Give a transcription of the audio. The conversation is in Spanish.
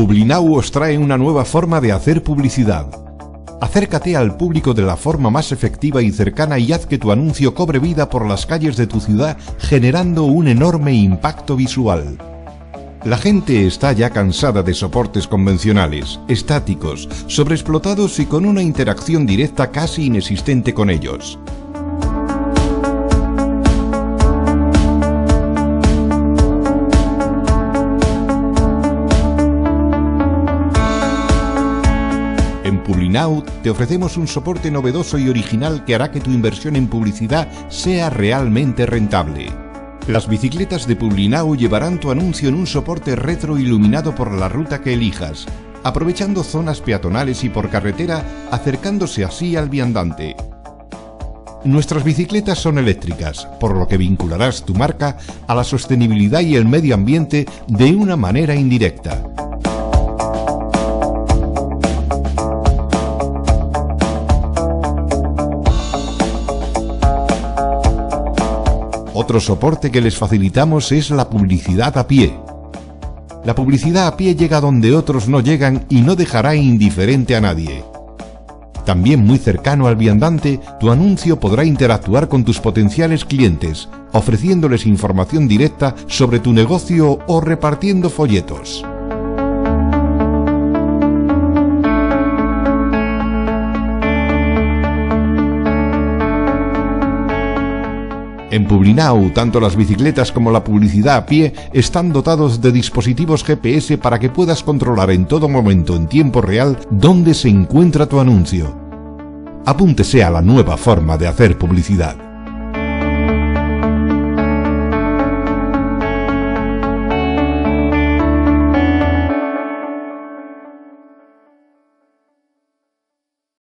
Publinau os trae una nueva forma de hacer publicidad. Acércate al público de la forma más efectiva y cercana y haz que tu anuncio cobre vida por las calles de tu ciudad generando un enorme impacto visual. La gente está ya cansada de soportes convencionales, estáticos, sobreexplotados y con una interacción directa casi inexistente con ellos. En Publinow te ofrecemos un soporte novedoso y original que hará que tu inversión en publicidad sea realmente rentable. Las bicicletas de Publinow llevarán tu anuncio en un soporte retro iluminado por la ruta que elijas, aprovechando zonas peatonales y por carretera, acercándose así al viandante. Nuestras bicicletas son eléctricas, por lo que vincularás tu marca a la sostenibilidad y el medio ambiente de una manera indirecta. Otro soporte que les facilitamos es la publicidad a pie. La publicidad a pie llega donde otros no llegan y no dejará indiferente a nadie. También muy cercano al viandante, tu anuncio podrá interactuar con tus potenciales clientes, ofreciéndoles información directa sobre tu negocio o repartiendo folletos. En Publinau, tanto las bicicletas como la publicidad a pie están dotados de dispositivos GPS para que puedas controlar en todo momento en tiempo real dónde se encuentra tu anuncio. Apúntese a la nueva forma de hacer publicidad.